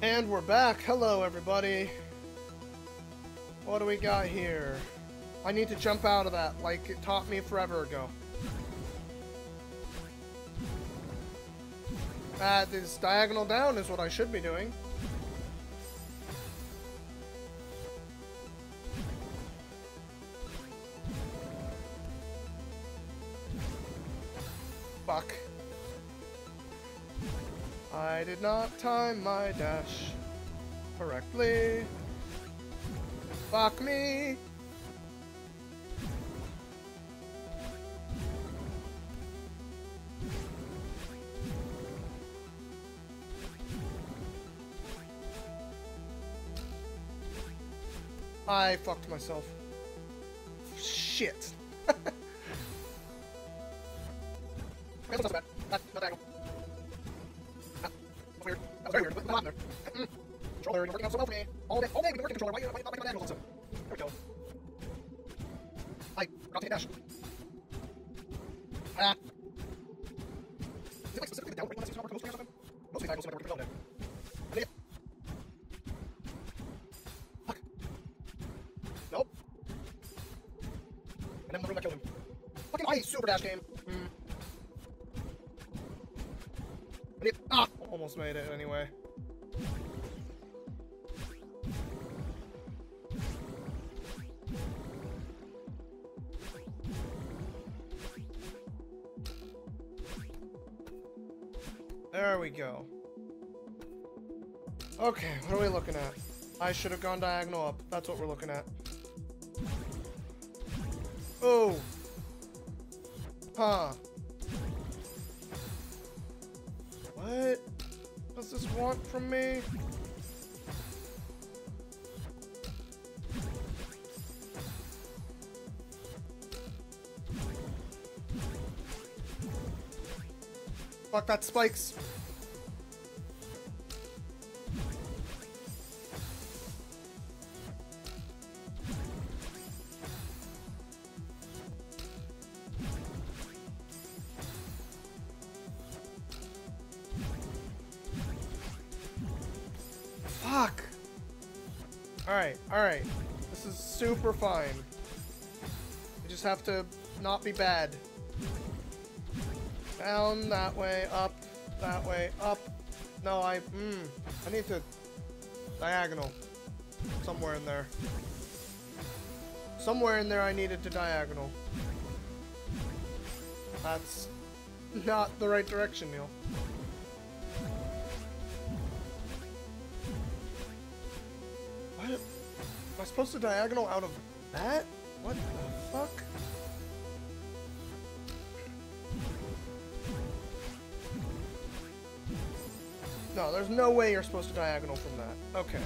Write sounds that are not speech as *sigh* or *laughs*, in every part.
And we're back. Hello, everybody. What do we got here? I need to jump out of that like it taught me forever ago. That is diagonal down is what I should be doing. Fuck. I did not time my dash correctly. Fuck me. I fucked myself. Shit. *laughs* That was very weird. Controller, you're working mm-hmm. out so well for me. All day, all day we've been working controller. Why, why, why not make my diagonals also? Almost made it anyway. There we go. Okay, what are we looking at? I should have gone diagonal up. That's what we're looking at. Oh! Huh. What does this want from me? Fuck that spikes. Alright, alright. This is super fine. We just have to not be bad. Down, that way, up, that way, up. No, I, mm, I need to diagonal. Somewhere in there. Somewhere in there I needed to diagonal. That's not the right direction, Neil. Am I supposed to diagonal out of that? What the fuck? No, there's no way you're supposed to diagonal from that. Okay.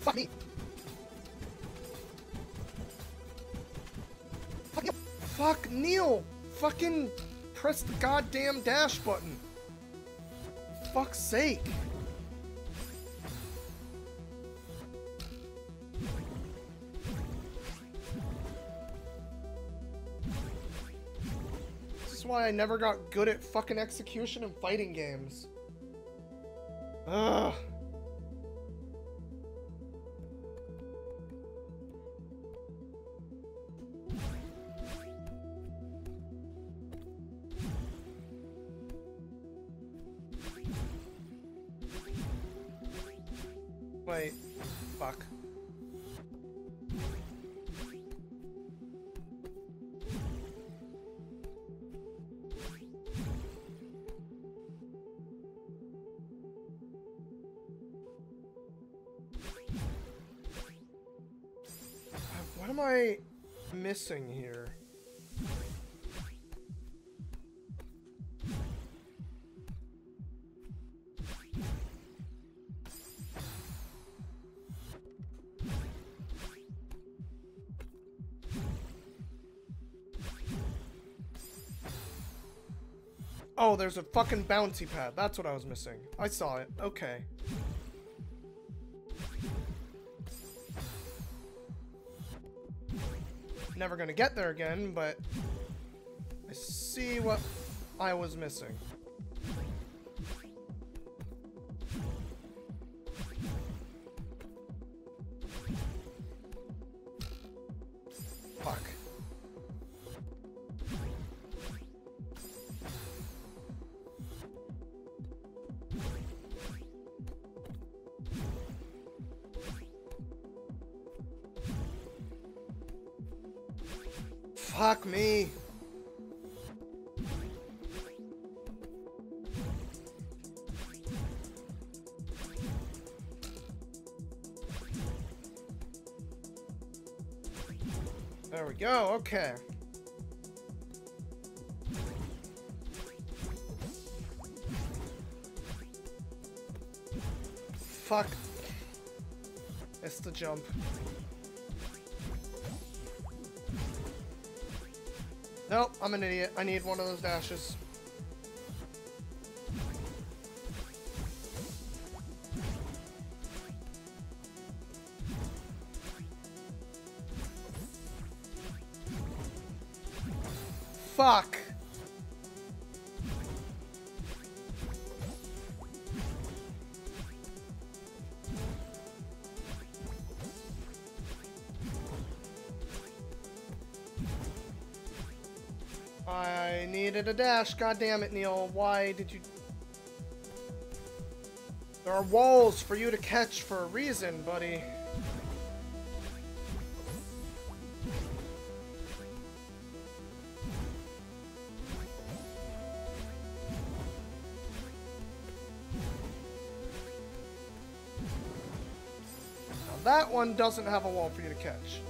Fuck me. Fuck you. Fuck Neil. Fucking press the goddamn dash button. Fuck's sake. Why I never got good at fucking execution in fighting games. Ugh. Wait. Fuck. Am I missing here? Oh, there's a fucking bouncy pad. That's what I was missing. I saw it. Okay. Never gonna get there again, but I see what I was missing. Fuck me. There we go, okay. Fuck. It's the jump. Nope, I'm an idiot. I need one of those dashes. Fuck. Needed a dash. God damn it, Neil. Why did you... There are walls for you to catch for a reason, buddy. Now that one doesn't have a wall for you to catch.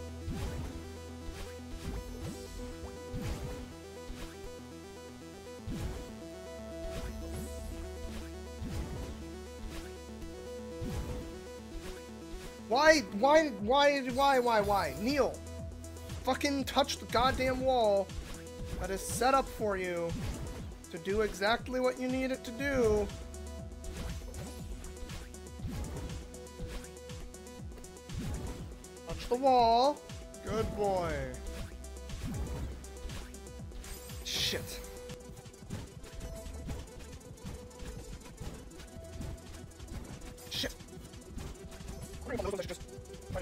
Why, why, why, why, why, why? Neil, fucking touch the goddamn wall that is set up for you to do exactly what you need it to do. Touch the wall. Good boy.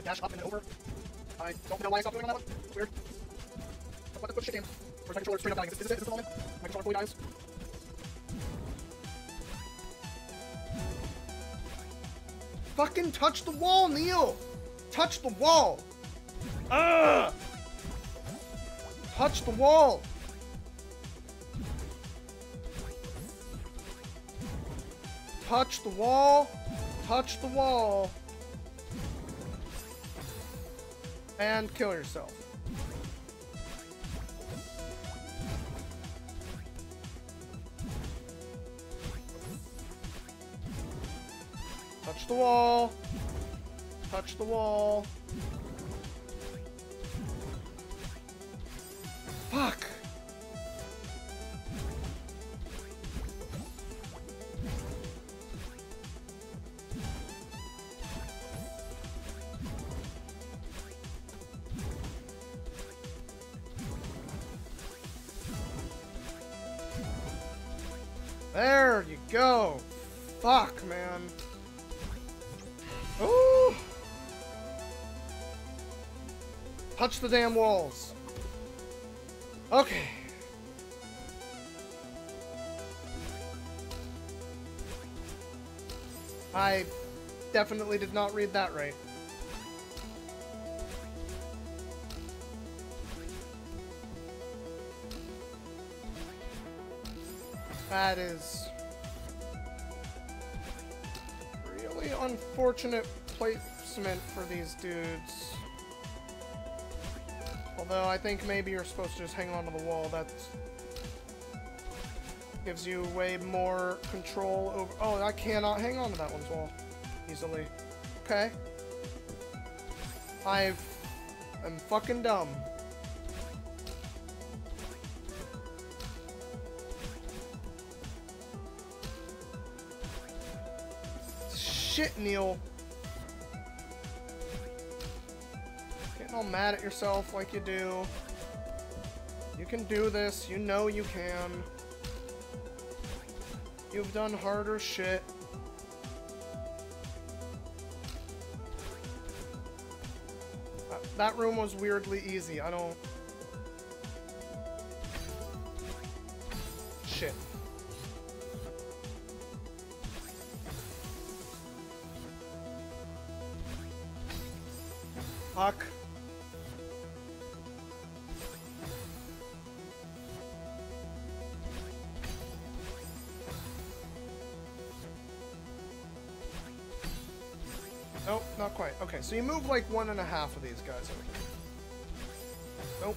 Dash up and then over. I don't know why I stopped doing on that one. It's weird. Let's let put shit in. Where's my controller straight up dying? Is this, is it? Is this the moment? My controller fully dies. Fucking touch the wall, Neil! Touch the wall! Ugh! Touch the wall! Touch the wall! Touch the wall! And kill yourself. Touch the wall. Touch the wall. There you go. Fuck, man. Ooh. Touch the damn walls. Okay. I definitely did not read that right. That is really unfortunate placement for these dudes. Although I think maybe you're supposed to just hang on to the wall. That gives you way more control over... Oh, I cannot hang on to that one's wall easily. Okay. I am fucking dumb. Shit, Neil. Getting all mad at yourself like you do. You can do this. You know you can. You've done harder shit. That- That room was weirdly easy. I don't... Fuck. Nope, not quite. Okay, so you move like one and a half of these guys over here. Nope.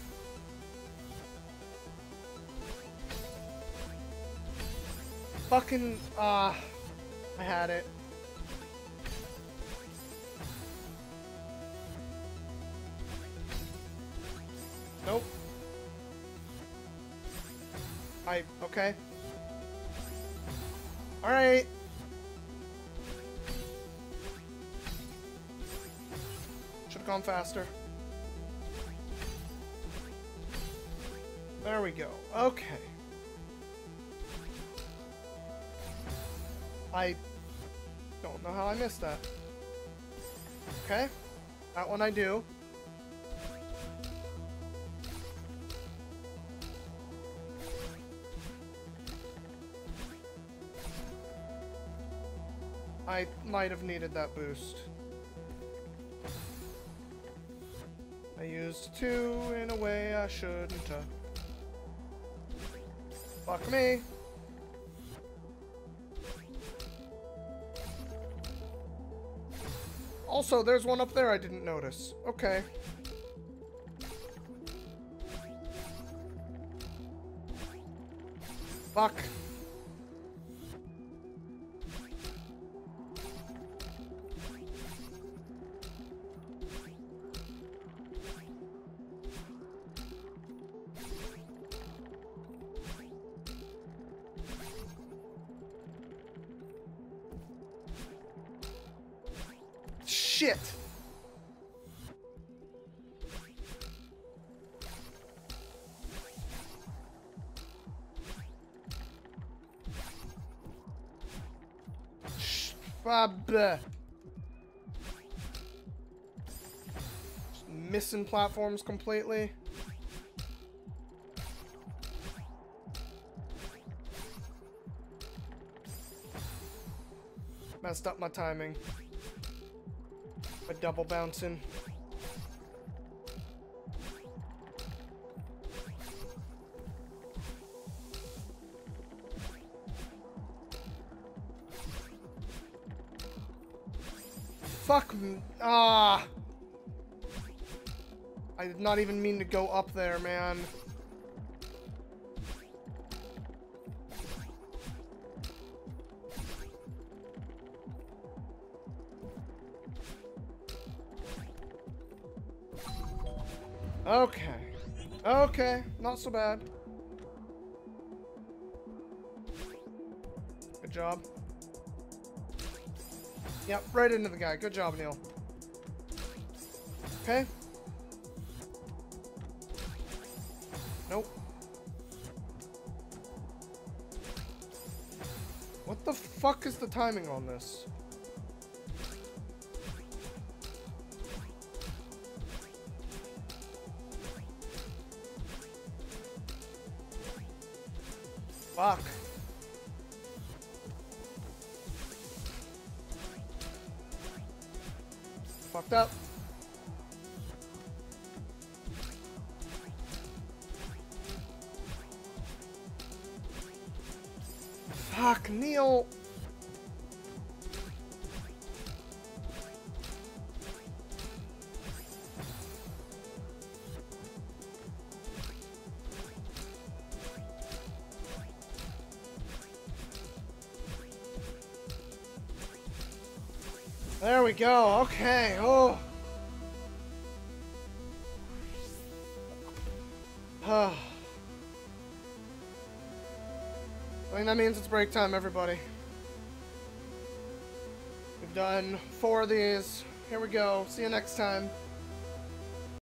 Fucking, ah, I had it. I, okay. Alright. Should've gone faster. There we go. Okay. I don't know how I missed that. Okay. That one I do. I might have needed that boost. I used two in a way I shouldn't have. Fuck me. Also, there's one up there I didn't notice. Okay. Fuck. Bleh. Uh, Just missing platforms completely. Messed up my timing. A double bouncing. Fuck me. Ah. I did not even mean to go up there, man. Okay. Okay, not so bad. Good job. Yep, right into the guy. Good job, Neil. Okay. Nope. What the fuck is the timing on this? Fuck. Fucked up. Fuck, Neil. There we go. Okay. Oh. Ah. I mean, that means it's break time, everybody. We've done four of these. Here we go. See you next time.